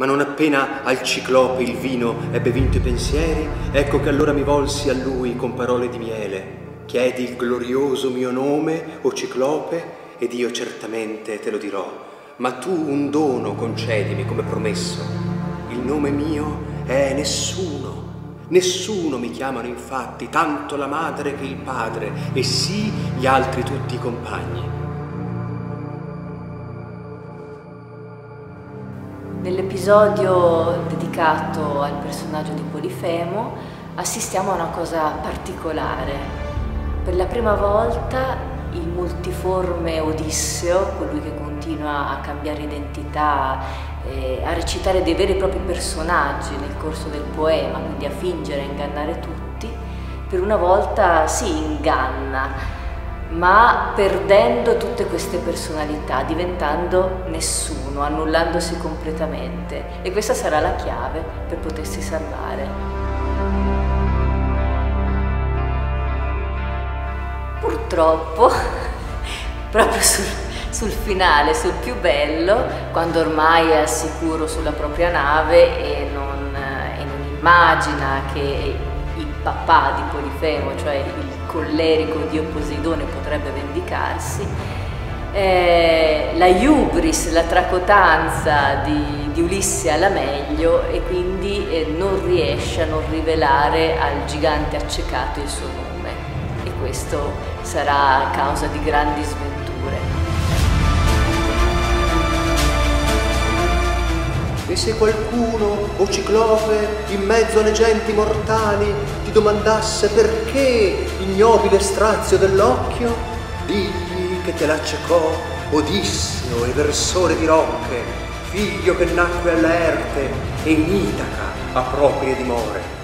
Ma non appena al ciclope il vino ebbe vinto i pensieri, ecco che allora mi volsi a lui con parole di miele. Chiedi il glorioso mio nome, o ciclope, ed io certamente te lo dirò. Ma tu un dono concedimi come promesso. Il nome mio è nessuno. Nessuno mi chiamano infatti, tanto la madre che il padre, e sì gli altri tutti i compagni. Nell'episodio dedicato al personaggio di Polifemo assistiamo a una cosa particolare. Per la prima volta il multiforme Odisseo, colui che continua a cambiare identità, eh, a recitare dei veri e propri personaggi nel corso del poema, quindi a fingere e ingannare tutti, per una volta si inganna ma perdendo tutte queste personalità, diventando nessuno, annullandosi completamente. E questa sarà la chiave per potersi salvare. Purtroppo, proprio sul, sul finale, sul più bello, quando ormai è al sicuro sulla propria nave e non, e non immagina che il papà di Polifemo, cioè il collerico dio Poseidone potrebbe vendicarsi, eh, la hubris, la tracotanza di, di, Ulisse alla meglio e quindi eh, non riesce a non rivelare al gigante accecato il suo nome e questo sarà causa di grandi sventure. E se qualcuno, o ciclope, in mezzo alle genti mortali, ti domandasse perché ignobile strazio dell'occhio, digli che te l'accecò Odisseo, eversore di rocche, figlio che nacque alla Erte e in Itaca a proprie dimore.